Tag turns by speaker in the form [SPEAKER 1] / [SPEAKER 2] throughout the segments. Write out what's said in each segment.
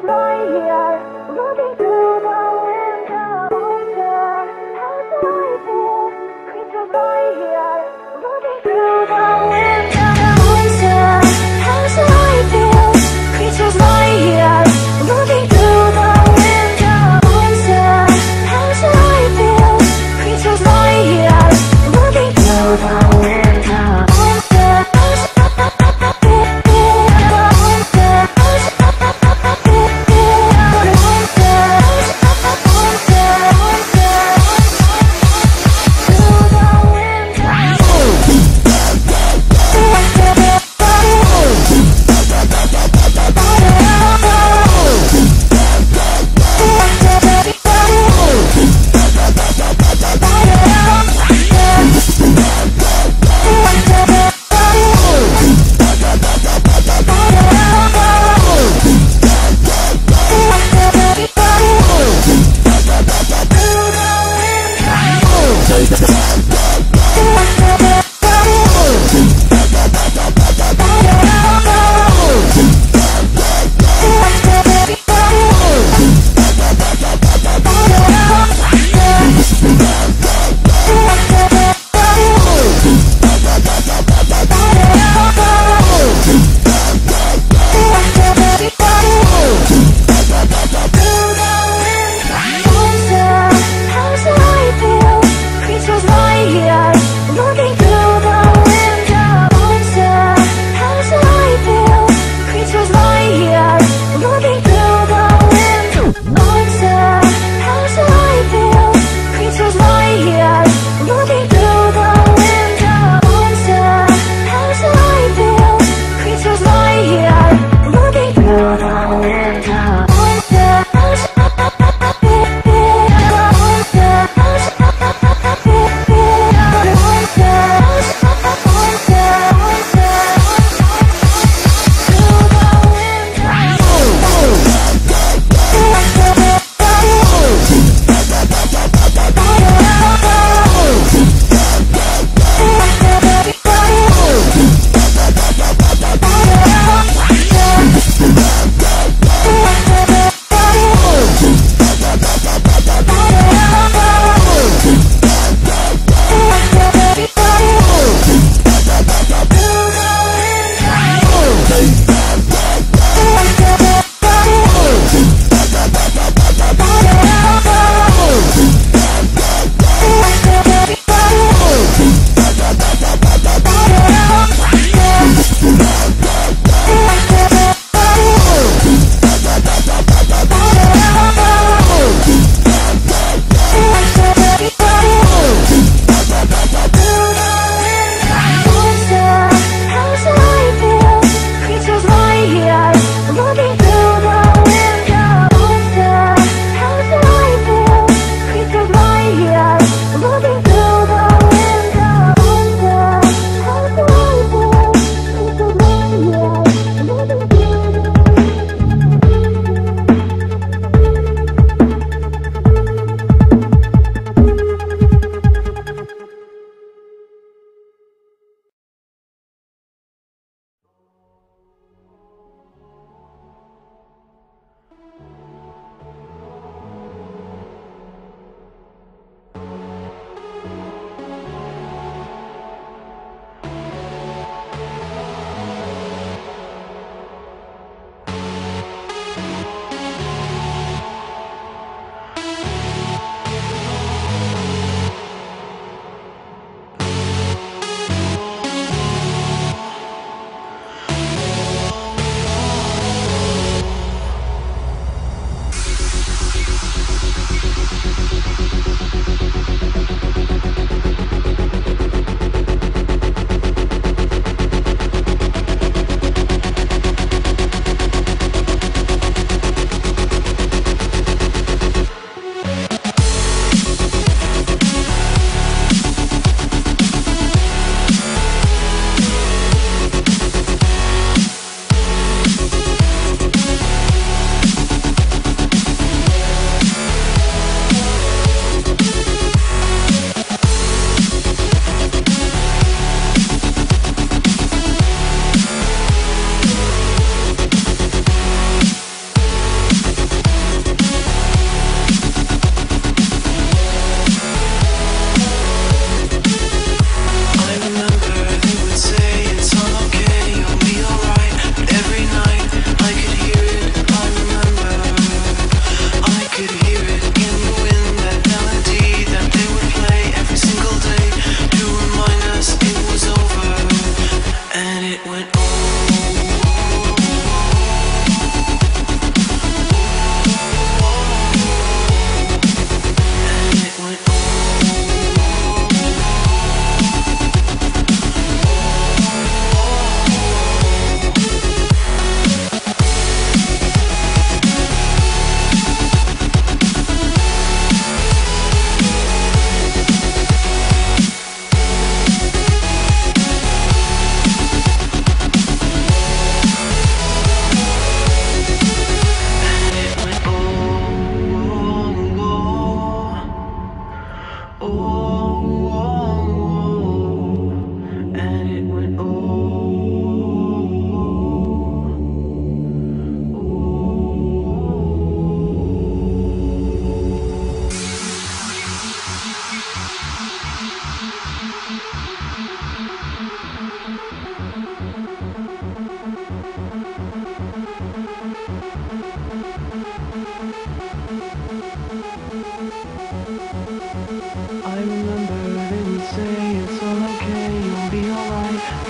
[SPEAKER 1] Creatures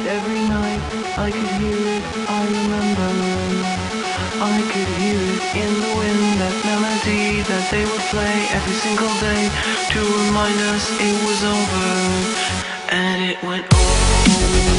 [SPEAKER 1] every night. I could hear it, I
[SPEAKER 2] remember. I could hear it in the wind, that melody that they would play every single day to remind us it was over. And it went
[SPEAKER 1] on.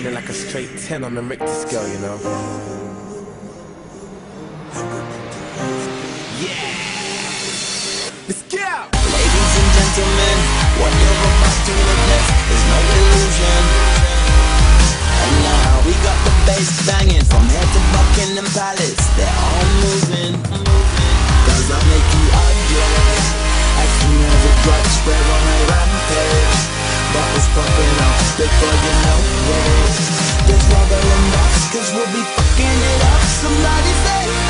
[SPEAKER 1] Feeling
[SPEAKER 3] like a straight 10 on the Richter scale, you know. Yeah! Let's go!
[SPEAKER 4] Ladies and gentlemen, what you're about to witness is no illusion. And now we got the bass banging from here to Buckingham Palace. They're all moving. Cause I'll make you ugly. Acting as a drug spread on a rampage. You know it. There's rubber and dust, cause we'll be fucking it up. Somebody say,